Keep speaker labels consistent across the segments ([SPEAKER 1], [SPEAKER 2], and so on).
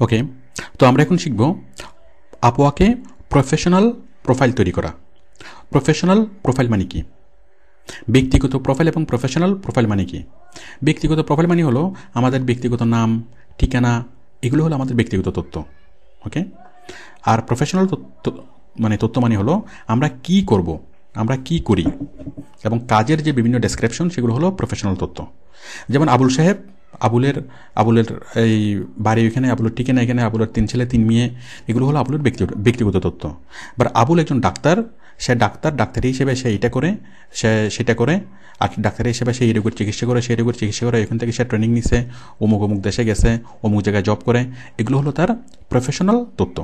[SPEAKER 1] ওকে তো আমরা এখন শিখব আপওয়াকে প্রফেশনাল প্রোফাইল তৈরি করা। প্রফেশনাল প্রোফাইল মানে কি? ব্যক্তিগত প্রোফাইল এবং প্রফেশনাল প্রোফাইল মানে কি? ব্যক্তিগত প্রোফাইল মানে হলো আমাদের ব্যক্তিগত নাম, ঠিকানা, এগুলো হলো আমাদের ব্যক্তিগত তথ্য। ওকে আর প্রফেশনাল তথ্য মানে তথ্য মানে হলো আমরা কি করব, আমরা কি করি এবং কাজের যে বিভিন্ন ডেসক্রিপশন সেগুলো হলো প্রফেশনাল তথ্য। যেমন আবুল সাহেব আবুলের আবুলের এই বাড়ি ওইখানে, আবুলের ঠিকানা এখানে, আবুলের তিন ছেলে, তিন মেয়ে, এগুলো হলো আবুলের ব্যক্তিগত ব্যক্তিগত তথ্য এবার আবুল একজন ডাক্তার, সে ডাক্তার, ডাক্তারি হিসেবে সে এটা করে, সে সেটা করে, আর ডাক্তারি হিসেবে সে রোগের চিকিৎসা করে সেই রোগের চিকিৎসা করে এখান থেকে সে ট্রেনিং নিছে, অমুক অমুক দেশে গেছে, অমুক জায়গায় জব করে, এগুলো হলো তার প্রফেশনাল তথ্য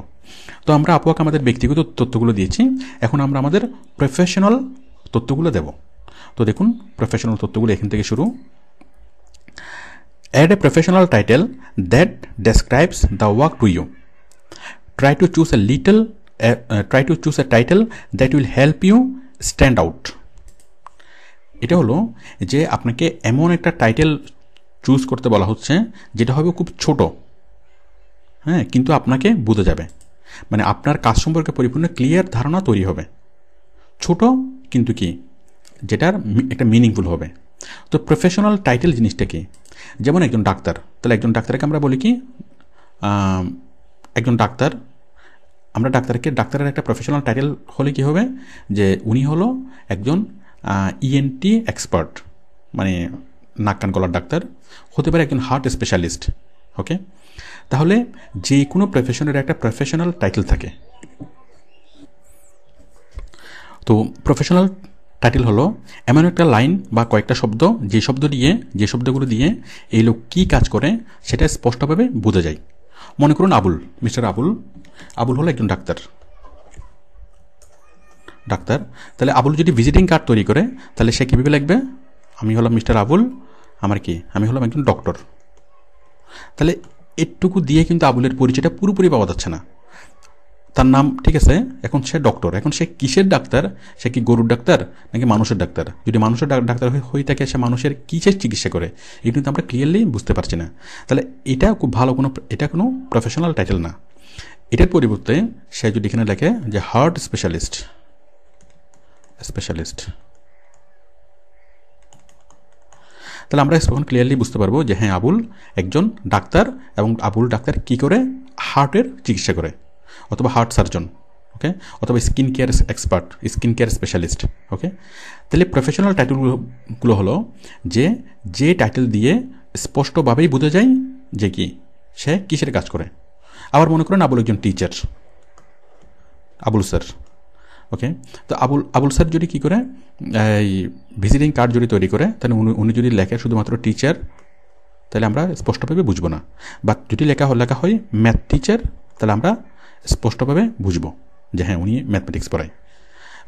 [SPEAKER 1] তো আমরা আপুয়াকে আমাদের ব্যক্তিগত তথ্যগুলো দিয়েছি, এখন আমরা আমাদের প্রফেশনাল তথ্যগুলো দেব। তো দেখুন প্রফেশনাল তথ্যগুলো এখান থেকে শুরু। Add a professional title that describes the work to you. Try to choose a little uh, uh, try to choose a title that will help you stand out. এটা হলো যে আপনাকে এমন একটা টাইটেল চুজ করতে বলা হচ্ছে যেটা হবে খুব ছোট হ্যাঁ কিন্তু আপনাকে বোঝা যাবে মানে আপনার কাজ সম্পর্কে পরিপূর্ণ ক্লিয়ার ধারণা তৈরি হবে ছোট কিন্তু কি যেটার একটা মিনিংফুল হবে তো প্রফেশনাল টাইটেল জিনিসটা কি? যেমন একজন ডাক্তার, তাহলে একজন ডাক্তারকে আমরা বলি কি একজন ডাক্তার, আমরা ডাক্তারকে, ডাক্তারের একটা প্রফেশনাল টাইটেল হলে কি হবে? যে উনি হলো একজন ইএনটি এক্সপার্ট মানে নাক কান গলার ডাক্তার, হতে পারে একজন হার্ট স্পেশালিস্ট ওকে তাহলে যে কোনো প্রফেশনের একটা প্রফেশনাল টাইটেল থাকে। তো প্রফেশনাল টাইটেল হলো, এমন একটা লাইন বা কয়েকটা শব্দ, যে শব্দ দিয়ে, যে শব্দগুলো দিয়ে এই লোক কী কাজ করে, সেটা স্পষ্টভাবে বোঝা যায়। মনে করুন আবুল, মিস্টার আবুল। আবুল হলো একজন ডাক্তার। ডাক্তার, তাহলে আবুল যদি ভিজিটিং কার্ড তৈরি করে, তাহলে সে কীভাবে লাগবে আমি হলাম মিস্টার আবুল, আমার কি? আমি হলাম একজন ডক্টর। তাহলে এটুকু দিয়ে কিন্তু আবুলের পরিচয়টা পুরোপুরি পাওয়া যাচ্ছে না। তার নাম ঠিক আছে, এখন সে ডক্টর এখন সে কিসের ডাক্তার? সে কি গরুর ডাক্তার নাকি মানুষের ডাক্তার? যদি মানুষের ডাক্তার হয়ে থাকে, সে মানুষের কিসের চিকিৎসা করে? এটা কিন্তু আমরা ক্লিয়ারলি বুঝতে পারছি না। তাহলে এটা খুব ভালো কোনো এটা কোনো প্রফেশনাল টাইটেল না। এটার পরিবর্তে সে যদি এখানে লেখে যে হার্ট স্পেশালিস্ট স্পেশালিস্ট তাহলে আমরা এখন ক্লিয়ারলি বুঝতে পারব যে হ্যাঁ আবুল একজন ডাক্তার এবং আবুল ডাক্তার কি করে হার্টের চিকিৎসা করে। অথবা হার্ট সার্জন ওকে অথবা skin care expert skin care specialist okay তাহলে প্রফেশনাল টাইটেলগুলো হলো যে যে টাইটেল দিয়ে স্পষ্টভাবেই বোঝা যায় যে কি, সে কিসের কাজ করে। আবার মনে করেন আবুল একজন টিচার আবুল স্যার ওকে তো আবুল আবুল স্যার যদি কী করে, এই ভিজিটিং কার্ড যদি তৈরি করে, তাহলে উনি উনি যদি লেখে শুধুমাত্র টিচার তাহলে আমরা স্পষ্টভাবে বুঝব না। বা যদি লেখা লেখা হয় ম্যাথ টিচার তাহলে আমরা স্পষ্টভাবে বুঝব যে হ্যাঁ উনি ম্যাথমেটিক্স পড়ায়।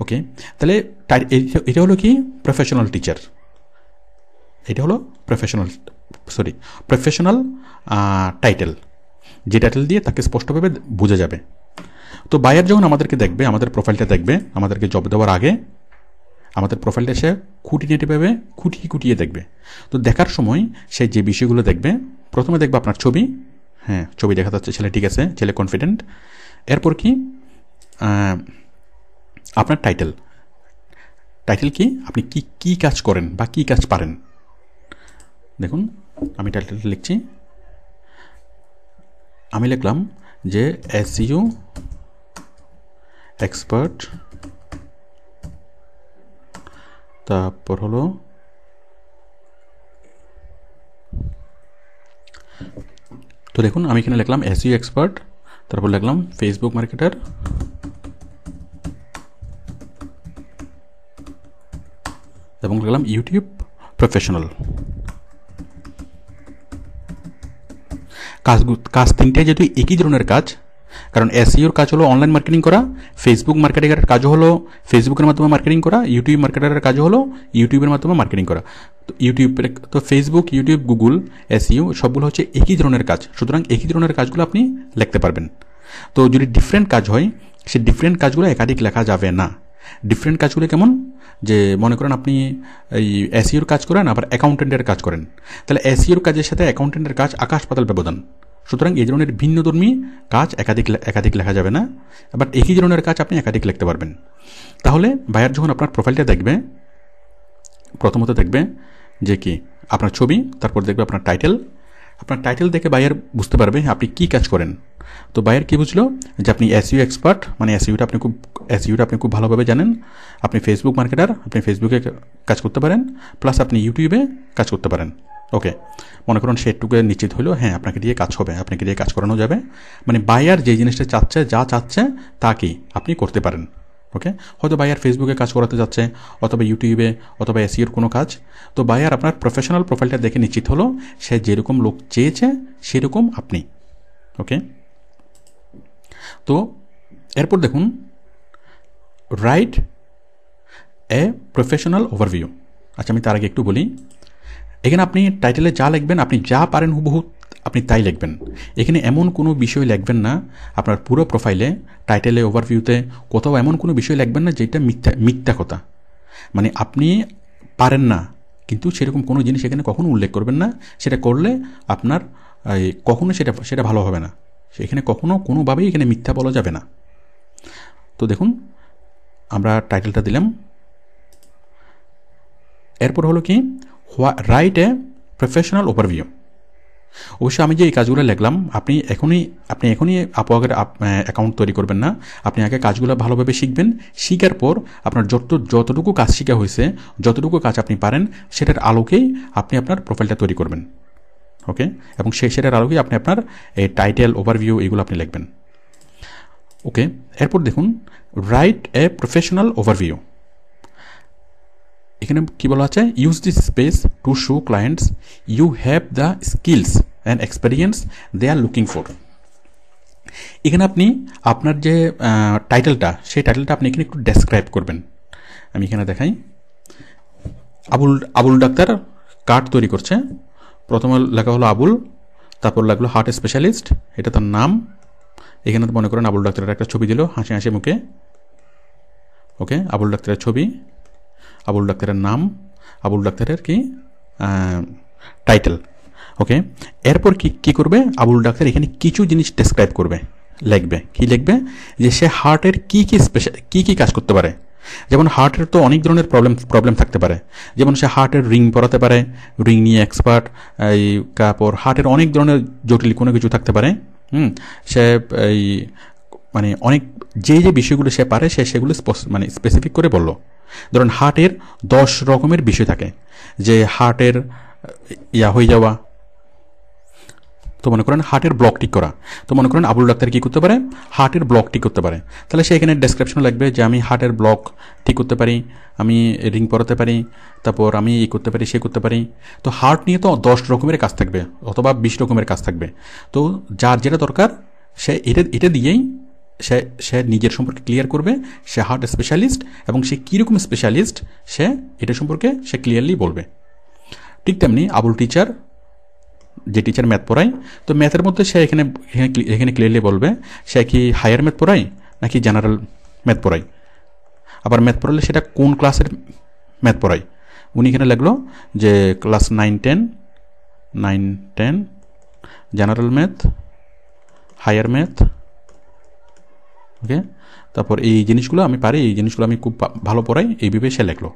[SPEAKER 1] ওকে তাহলে এটা হলো কি? প্রফেশনাল টিচার এটা হলো প্রফেশনাল সরি প্রফেশনাল টাইটেল যে টাইটেল দিয়ে তাকে স্পষ্টভাবে বোঝা যাবে। তো বায়ার যখন আমাদেরকে দেখবে, আমাদের প্রোফাইলটা দেখবে, আমাদেরকে জব দেওয়ার আগে, আমাদের প্রোফাইলটা সে খুঁটিনাটিভাবে খুঁটিয়ে খুঁটিয়ে দেখবে। তো দেখার সময় সে যে বিষয়গুলো দেখবে, প্রথমে দেখবে আপনার ছবি। হ্যাঁ ছবি দেখা যাচ্ছে, ছেলে ঠিক আছে, ছেলে কনফিডেন্ট এরপর কি? আপনার টাইটেল টাইটেল কি? আপনি কি কি কাজ করেন বা কি কাজ পারেন? দেখুন, আমি টাইটেলটা লিখছি। আমি লিখলাম যে এসইউ এক্সপার্ট তারপর হলো তো দেখুন, আমি এখানে লিখলাম এসইউ এক্সপার্ট তারপর লিখলাম ফেসবুক মার্কেটার এবং লিখলাম ইউটিউব প্রফেশনাল কাজ কাজ তিনটে যেহেতু একই ধরনের কাজ কারণ এসইওর কাজ হলো অনলাইন মার্কেটিং করা ফেসবুক মার্কেটিংয়ের কাজও হলো ফেসবুকের মাধ্যমে মার্কেটিং করা ইউটিউব মার্কেটারের কাজও হলো ইউটিউবের মাধ্যমে মার্কেটিং করা। তো ইউটিউবের তো ফেসবুক ইউটিউব গুগল এসইও সবগুলো হচ্ছে একই ধরনের কাজ। সুতরাং একই ধরনের কাজগুলো আপনি লিখতে পারবেন। তো যদি ডিফারেন্ট কাজ হয়, সেই ডিফারেন্ট কাজগুলো একাধিক লেখা যাবে না। ডিফারেন্ট কাজগুলো কেমন? যে মনে করেন আপনি এই এসিওর কাজ করেন, আবার অ্যাকাউন্টেন্টের কাজ করেন। তাহলে এসিওর কাজের সাথে অ্যাকাউন্টেন্টের কাজ আকাশ পাতাল ব্যবধান। সুতরাং এই ধরনের ভিন্নধর্মী কাজ একাধিক একাধিক লেখা যাবে না বাট একই ধরনের কাজ আপনি একাধিক লিখতে পারবেন। তাহলে বায়ার যখন আপনার প্রোফাইলটা দেখবে, প্রথমত দেখবে যে কি, আপনার ছবি, তারপর দেখবে আপনার টাইটেল আপনার টাইটেল দেখে বায়ার বুঝতে পারবে আপনি কি কাজ করেন। তো বায়ার কি বুঝলো? যে আপনি এসইউ এক্সপার্ট মানে এসইউটা আপনি খুব এসইউটা আপনি খুব ভালোভাবে জানেন। আপনি ফেসবুক মার্কেটার আপনি ফেসবুকে কাজ করতে পারেন। প্লাস আপনি ইউটিউবে কাজ করতে পারেন। ওকে মনে করুন সেটুকু নিশ্চিত হলো হ্যাঁ আপনাকে দিয়ে কাজ হবে, আপনাকে দিয়ে কাজ করানো যাবে। মানে বায়ার যে জিনিসটা চাচ্ছে, যা চাচ্ছে, তা কি? আপনি করতে পারেন। ওকে হয়তো বায়ার ফেসবুকে কাজ করাতে যাচ্ছে, অথবা ইউটিউবে অথবা এসিওর কোনো কাজ। তো বায়ার আপনার প্রফেশনাল প্রোফাইলটা দেখে নিশ্চিত হলো, সে যেরকম লোক চেয়েছে, সেরকম আপনি। ওকে তো এরপর দেখুন রাইট এ প্রফেশনাল ওভারভিউ আচ্ছা আমি তার আগে একটু বলি। এখানে আপনি টাইটেলে যা লিখবেন, আপনি যা পারেন হুবহু আপনি তাই লিখবেন। এখানে এমন কোনো বিষয় লিখবেন না, আপনার পুরো প্রোফাইলে টাইটেলে ওভারভিউতে কোথাও এমন কোনো বিষয় লিখবেন না যেটা মিথ্যা মিথ্যা কথা। মানে আপনি পারেন না, কিন্তু সেরকম কোনো জিনিস এখানে কখনো উল্লেখ করবেন না, সেটা করলে আপনার কখনো সেটা সেটা ভালো হবে না। সেখানে কখনো কোনোভাবেই এখানে মিথ্যা বলা যাবে না। তো দেখুন, আমরা টাইটেলটা দিলাম। এরপর হলো কি রাইট এ প্রফেশনাল ওভারভিউ অবশ্যই আমি যে এই কাজগুলো লিখলাম, আপনি এখনই আপনি এখনই আপওয়ার্কের অ্যাকাউন্ট তৈরি করবেন না। আপনি আগে কাজগুলো ভালোভাবে শিখবেন। শিখার পর আপনার যত, যতটুকু কাজ শিখা হয়েছে, যতটুকু কাজ আপনি পারেন, সেটার আলোকেই আপনি আপনার প্রোফাইলটা তৈরি করবেন। ওকে? এবং সেই সেটার আলোকেই আপনি আপনার এই টাইটেল ওভারভিউ এগুলো আপনি লিখবেন। ওকে? এরপর দেখুন রাইট এ প্রফেশনাল ওভারভিউ এখানে কি বলা আছে? Use this space to show clients you have the skills and experience they are looking for এখানে আপনি আপনার যে টাইটেলটা সেই টাইটেলটা আপনি এখানে একটু ডেসক্রাইব করবেন। আমি এখানে দেখাই। আবুল আবুল ডাক্তার কার্ড তৈরি করছে। প্রথমে লেখা হলো আবুল, তারপর লাগল হার্ট স্পেশালিস্ট এটা তার নাম। এখানে মনে করেন আবুল ডাক্তারের একটা ছবি দিল, হাসি হাসি মুখে। ওকে, আবুল ডাক্তারের ছবি। আবুল ডাক্তারের নাম, আবুল ডাক্তারের কি টাইটেল ওকে এরপর কি, কী করবে? আবুল ডাক্তার এখানে কিছু জিনিস ডেসক্রাইব করবে, লিখবে। কি লিখবে? যে সে হার্টের কী কী স্পেশাল কী কী কাজ করতে পারে? যেমন হার্টের তো অনেক ধরনের প্রবলেম প্রবলেম থাকতে পারে। যেমন সে হার্টের রিং পরাতে পারে রিং নিয়ে এক্সপার্ট এই তারপর হার্টের অনেক ধরনের জটিল কোনো কিছু থাকতে পারে, হুম? সে, এই মানে অনেক, যে যে বিষয়গুলো সে পারে, সে সেগুলো মানে স্পেসিফিক করে বলল। ধরুন হার্টের দশ রকমের বিষয় থাকে, যে হার্টের ইয়া হয়ে যাওয়া, তো মনে করেন হার্টের ব্লক ঠিক করা, তো মনে করেন আবুল ডাক্তার কী করতে পারে? হার্টের ব্লক ঠিক করতে পারে। তাহলে সে এখানে ডেসক্রিপশন লাগবে যে আমি হার্টের ব্লক ঠিক করতে পারি, আমি রিং পরাতে পারি, তারপর আমি এই করতে পারি, সে করতে পারি। তো হার্ট নিয়ে তো দশ রকমের কাজ থাকবে, অথবা বিশ রকমের কাজ থাকবে। তো যার যেটা দরকার, সে এটা এটা দিয়েই সে সে নিজের সম্পর্কে ক্লিয়ার করবে, সে হার্ট স্পেশালিস্ট এবং সে কীরকম স্পেশালিস্ট সে এটা সম্পর্কে সে ক্লিয়ারলি বলবে। ঠিক তেমনি আবুল টিচার যে টিচার ম্যাথ পড়ায়, তো ম্যাথের মধ্যে সে এখানে এখানে ক্লিয়ারলি বলবে, সে কি হায়ার ম্যাথ পড়ায় নাকি জেনারেল ম্যাথ পড়ায়? আবার ম্যাথ পড়ালে সেটা কোন ক্লাসের ম্যাথ পড়ায়? উনি এখানে লাগল যে class nine ten nine ten general math higher math okay তারপর এই জিনিসগুলো আমি পারি, এই জিনিসগুলো আমি খুব ভালো পড়াই এইভাবে সে লেখলো।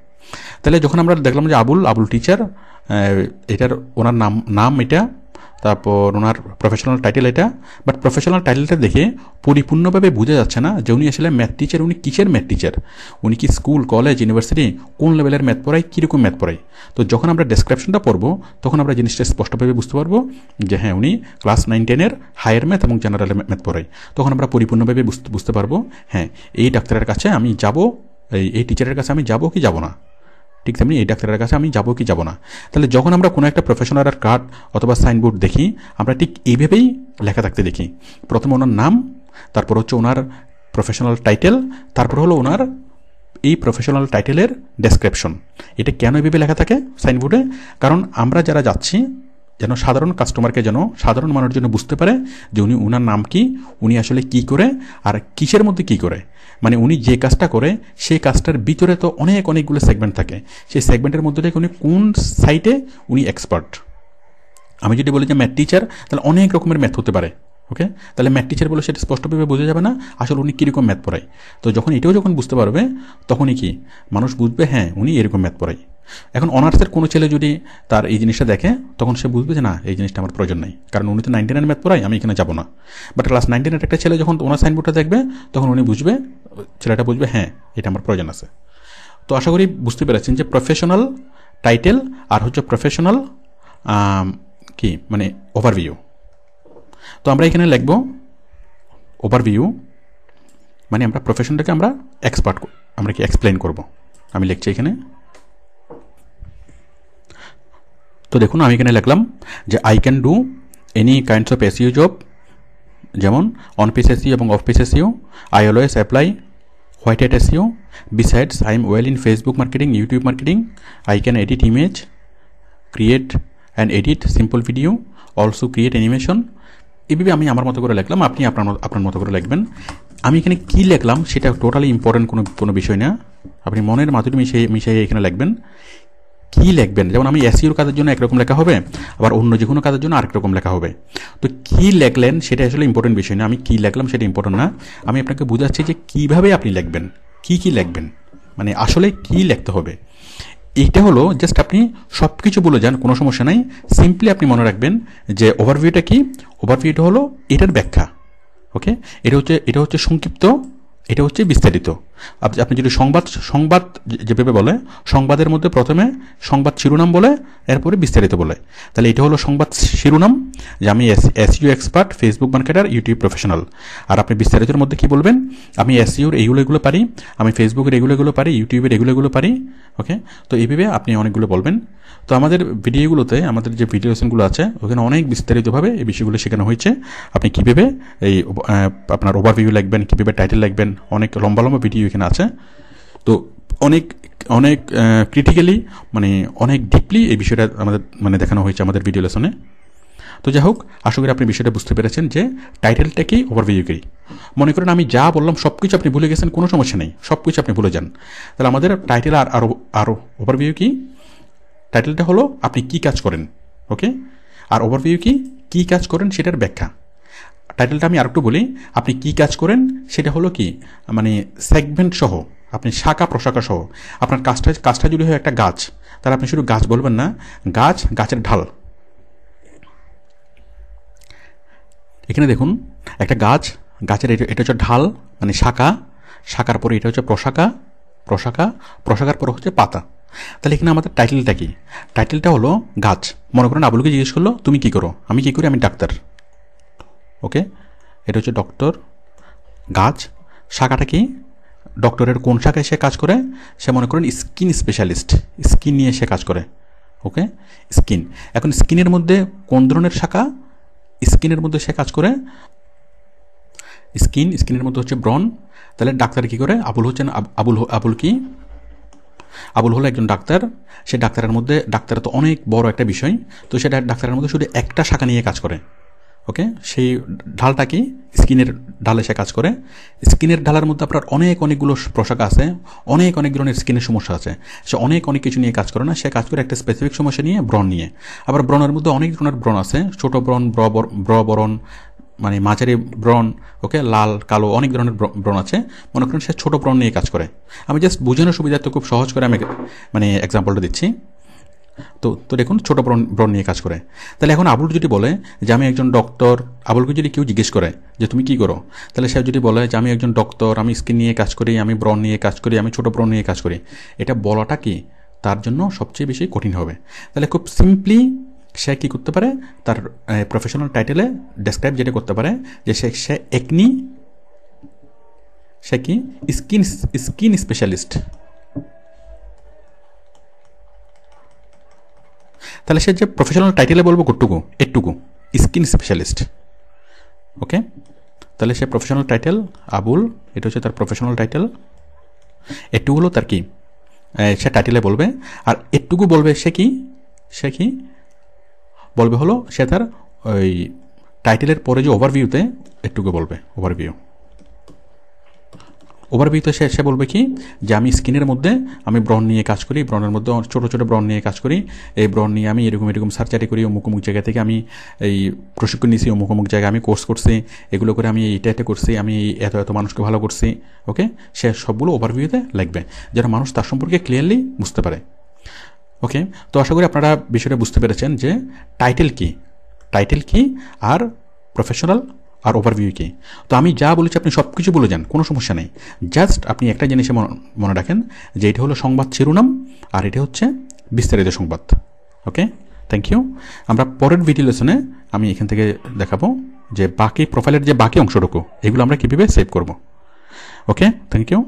[SPEAKER 1] তাহলে যখন আমরা দেখলাম যে আবুল আবুল টিচার এটার ওনার নাম নাম এটা তারপর ওনার প্রফেশনাল টাইটেল এটা বাট প্রফেশনাল টাইটেলটা দেখে পরিপূর্ণভাবে বোঝা যাচ্ছে না যে উনি আসলে ম্যাথ টিচার উনি কিসের ম্যাথ টিচার উনি কি স্কুল কলেজ ইউনিভার্সিটি কোন লেভেলের ম্যাথ পড়ায়, কীরকম ম্যাথ পড়ায়? তো যখন আমরা ডেসক্রিপশনটা পড়ব, তখন আমরা জিনিসটা স্পষ্টভাবে বুঝতে পারব যে হ্যাঁ উনি ক্লাস নাইন টেনের হায়ার ম্যাথ এবং জেনারেল ম্যাথ পড়ায়। তখন আমরা পরিপূর্ণভাবে বুঝতে পারব হ্যাঁ এই ডাক্তারের কাছে আমি যাব, এই এই টিচারের কাছে আমি যাব কি যাব না? ঠিক তেমনি এই ডাক্তারের কাছে আমি যাব কি যাব না। তাহলে যখন আমরা কোনো একটা প্রফেশনালের কার্ড অথবা সাইনবোর্ড দেখি, আমরা ঠিক এইভাবেই লেখা থাকতে দেখি। প্রথমে ওনার নাম, তারপর হচ্ছে ওনার প্রফেশনাল টাইটেল তারপর হলো ওনার এই প্রফেশনাল টাইটেলের ডেসক্রিপশন এটা কেন এভাবে লেখা থাকে সাইনবোর্ডে কারণ আমরা যারা যাচ্ছি যেন সাধারণ কাস্টমারকে যেন সাধারণ মানুষের জন্য বুঝতে পারে যে উনি ওনার নাম কি, উনি আসলে কি করে আর কিসের মধ্যে কি করে। মানে উনি যে কাজটা করে সেই কাজটার ভিতরে তো অনেক অনেকগুলো সেগমেন্ট থাকে। সেই সেগমেন্টের মধ্যে থেকে উনি কোন সাইটে উনি এক্সপার্ট আমি যদি বলি যে ম্যাথ টিচার তাহলে অনেক রকমের ম্যাথ হতে পারে ওকে তাহলে ম্যাথ টিচার বলে সেটা স্পষ্টভাবে বোঝা যাবে না, আসলে উনি কীরকম ম্যাথ পড়ায়। তো যখন এটাও যখন বুঝতে পারবে, তখনই কি? মানুষ বুঝবে হ্যাঁ উনি এরকম ম্যাথ পড়ায়। এখন অনার্সের কোনো ছেলে যদি তার এই জিনিসটা দেখে, তখন সে বুঝবে যে না, এই জিনিসটা আমার প্রয়োজন নেই। কারণ উনি তো নাইনটি নাইন ম্যাথ পড়ায়, আমি এখানে যাব না। বাট ক্লাস নাইন একটা ছেলে যখন ওনার সাইনবোর্ডটা দেখবে, তখন উনি বুঝবে, ছেলেটা বুঝবে হ্যাঁ এটা আমার প্রয়োজন আছে। তো আশা করি বুঝতে পেরেছেন যে প্রফেশনাল টাইটেল আর হচ্ছে প্রফেশনাল কি মানে ওভারভিউ তো আমরা এখানে লিখব ওভারভিউ মানে আমরা প্রফেশনটাকে আমরা এক্সপার্ট আমরা কি এক্সপ্লেন করব। আমি লিখছি এখানে। তো দেখুন, আমি এখানে লিখলাম যে I can do any kinds of SEO job যেমন অন পিস এসইউ এবং off page I always apply white hat SEO besides I am well in Facebook marketing YouTube marketing I can edit image create and edit simple video also create animation এভাবে আমি আমার মতো করে লিখলাম, আপনি আপনার আপনার মতো করে লিখবেন। আমি এখানে কী লিখলাম, সেটা টোটালি ইম্পর্টেন্ট কোনো কোনো বিষয় না। আপনি মনের মাধুরী মিশিয়ে মিশিয়ে এখানে লিখবেন। কী লিখবেন? যেমন আমি এসিওর কাজের জন্য একরকম লেখা হবে, আবার অন্য যে কোনো কাজের জন্য আরেক রকম লেখা হবে। তো কী লেখলেন সেটা আসলে ইম্পর্টেন্ট বিষয় না। আমি কী লিখলাম সেটা ইম্পর্টেন্ট না। আমি আপনাকে বোঝাচ্ছি যে কীভাবে আপনি লিখবেন, কী কী লিখবেন মানে আসলে কী লিখতে হবে। এইটা হলো জাস্ট আপনি সব কিছু বলে যান, কোনো সমস্যা নাই। সিম্পলি আপনি মনে রাখবেন যে ওভারভিউটা কি? ওভারভিউটা হলো এটার ব্যাখ্যা ওকে এটা হচ্ছে এটা হচ্ছে সংক্ষিপ্ত এটা হচ্ছে বিস্তারিত। আপনি যদি সংবাদ সংবাদ যেভাবে বলে, সংবাদের মধ্যে প্রথমে সংবাদ শিরোনাম বলে, এরপরে বিস্তারিত বলে। তাহলে এটা হলো সংবাদ শিরোনাম, যে আমি S SEO expert, Facebook marketer, YouTube professional. আর আপনি বিস্তারিতের মধ্যে কি বলবেন? আমি এসইউর এইগুলো এগুলো পারি, আমি ফেসবুকের এগুলো এগুলো পারি, ইউটিউবের এগুলো এগুলো পারি, ওকে? তো এইভাবে আপনি অনেকগুলো বলবেন। তো আমাদের ভিডিওগুলোতে, আমাদের যে ভিডিও আছে, ওখানে অনেক বিস্তারিতভাবে এই বিষয়গুলো শেখানো হয়েছে। আপনি কীভাবে এই আপনার ওভারভিউ লিখবেন, কীভাবে টাইটেল লিখবেন অনেক লম্বা লম্বা ভিডিও এখানে আছে। তো অনেক অনেক ক্রিটিক্যালি মানে অনেক ডিপলি এই বিষয়টা আমাদের মানে দেখানো হয়েছে আমাদের ভিডিও লেসনে তো যাই হোক, আশা করি আপনি বিষয়টা বুঝতে পেরেছেন যে টাইটেলটাকেই ওভারভিউ করি মনে করেন আমি যা বললাম সব কিছু আপনি ভুলে গেছেন, কোনো সমস্যা নেই সব কিছু আপনি ভুলে যান। তাহলে আমাদের টাইটেল আর আরও আরও ওভারভিউ কি? টাইটেলটা হলো, আপনি কি কাজ করেন ওকে আর ওভারভিউ কি, কী কাজ করেন, সেটার ব্যাখ্যা। টাইটেলটা আমি আরেকটু বলি। আপনি কি কাজ করেন? সেটা হলো কি মানে সেগমেন্ট সহ, আপনি শাখা, প্রশাখা সহ, আপনার কাজটা কাজটা যদি হয় একটা গাছ, তাহলে আপনি শুধু গাছ বলবেন না, গাছ, গাছের ঢাল। এখানে দেখুন, একটা গাছ, গাছের এটা হচ্ছে ঢাল মানে শাখা, শাখার পরে এটা হচ্ছে প্রশাখা প্রশাখা, প্রশাখার পরে হচ্ছে পাতা। তাহলে এখানে আমাদের টাইটেলটা কি? টাইটেলটা হলো গাছ। মনে করেন, আবুলকে জিজ্ঞেস করল, তুমি কি করো? আমি কি করি? আমি ডাক্তার। ওকে? এটা হচ্ছে ডক্টর গাছ। শাখাটা কি? ডক্টরের কোন শাখায় সে কাজ করে? সে মনে করেন স্কিন স্পেশালিস্ট। স্কিন নিয়ে সে কাজ করে। ওকে? স্কিন। এখন স্কিনের মধ্যে কোন ধরনের শাখা? স্কিনের মধ্যে সে কাজ করে। স্কিন, স্কিনের মধ্যে হচ্ছে ব্রন তাহলে ডাক্তার কি করে? আবুল হচ্ছেন আবুল আবুল কি? আবুল হলো একজন ডাক্তার। সে ডাক্তারের মধ্যে, ডাক্তারের তো অনেক বড় একটা বিষয়। তো সেটা ডাক্তারের মধ্যে শুধু একটা শাখা নিয়ে কাজ করে। ওকে সেই ঢালটা কি? স্কিনের ঢালে সে কাজ করে। স্কিনের ঢালার মধ্যে আপনার অনেক অনেকগুলো পোশাক আছে। অনেক অনেক ধরনের স্কিনের সমস্যা আছে। সে অনেক অনেক কিছু নিয়ে কাজ করে না। সে কাজ করে একটা স্পেসিফিক সমস্যা নিয়ে ব্রণ নিয়ে। আবার ব্রণের মধ্যে অনেক ধরনের ব্রণ আছে। ছোট ব্রণ, ব্র বরণ মানে মাঝারি ব্রণ ওকে লাল, কালো অনেক ধরনের ব্রণ আছে। মনে করেন সে ছোটো ব্রণ নিয়ে কাজ করে। আমি জাস্ট বোঝানোর সুবিধার্থে খুব সহজ করে আমি মানে এক্সাম্পলটা দিচ্ছি। তো তো দেখুন, ছোটো ব্রণ ব্রণ নিয়ে কাজ করে। তাহলে এখন আবুল যদি বলে যে আমি একজন ডক্টর, আবুলকে যদি কেউ জিজ্ঞেস করে যে তুমি কি করো? তাহলে সে যদি বলে যে আমি একজন ডক্টর, আমি স্কিন নিয়ে কাজ করি, আমি ব্রণ নিয়ে কাজ করি, আমি ছোটো ব্রণ নিয়ে কাজ করি। এটা বলাটা কি তার জন্য সবচেয়ে বেশি কঠিন হবে? তাহলে খুব সিম্পলি সে কী করতে পারে? তার প্রফেশনাল টাইটেলে ডেসক্রাইব যেটা করতে পারে যে সে সে একনি সে কি? স্কিন স্কিন স্পেশালিস্ট তাহলে সে যে প্রফেশনাল টাইটেলে বলব কটুকু, এটুকু স্কিন স্পেশালিস্ট ওকে তাহলে সে প্রফেশনাল টাইটেল আবুল, এটা হচ্ছে তার প্রফেশনাল টাইটেল এটুকু হলো তার কি? সে টাইটেলে বলবে, আর এটুকু বলবে সে কি? সে কি? বলবে হলো সে তার ওই টাইটেলের পরে যে ওভারভিউতে এটুকু বলবে ওভারভিউ ওভারভিউতে সে সে বলবে কি? যে আমি স্কিনের মধ্যে আমি ব্রণ নিয়ে কাজ করি, ব্রণের মধ্যে ছোটো ছোটো ব্রণ নিয়ে কাজ করি। এই ব্রণ নিয়ে আমি এরকম এরকম সার্জারি করি, অমুক অমুক জায়গা থেকে আমি এই প্রশিক্ষণ নিয়েছি অমুক অমুক জায়গায় আমি কোর্স করছি, এগুলো করে আমি এটা এটা করছি, আমি এত এত মানুষকে ভালো করছি ওকে সে সবগুলো ওভারভিউতে লিখবে। যেন মানুষ তার সম্পর্কে ক্লিয়ারলি বুঝতে পারে। ওকে তো আশা করি আপনারা বিষয়টা বুঝতে পেরেছেন যে টাইটেল কি? টাইটেল কি? আর প্রফেশনাল আর ওভারভিউ কি? তো আমি যা বলেছি আপনি সব কিছু বলে যান, কোনো সমস্যা নেই। জাস্ট আপনি একটা জিনিসে মনে রাখেন যে এটা হলো সংবাদ শিরোনাম আর এটা হচ্ছে বিস্তারিত সংবাদ। ওকে থ্যাংক ইউ আমরা পরের ভিডিও লেসনে আমি এখান থেকে দেখাবো যে বাকি প্রোফাইলের যে বাকি অংশটুকু, এগুলো আমরা কীভাবে সেভ করব। Okay thank you